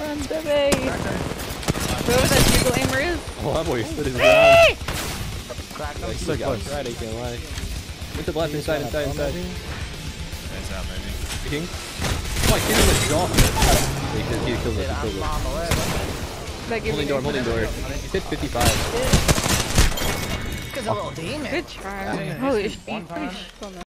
Run, baby! Whoever that bugle aimer is. Oh, I'm wasted his ground. Crack him. So close. Right, I can't lie. With the left, inside, inside, inside. Nice out, baby. King. Oh, I hit him with jaw. He, killed- he killed Shit, he I'm killed us. Holding door, holding door. He's hit 55. Cause a little demon. Good try. Holy shit.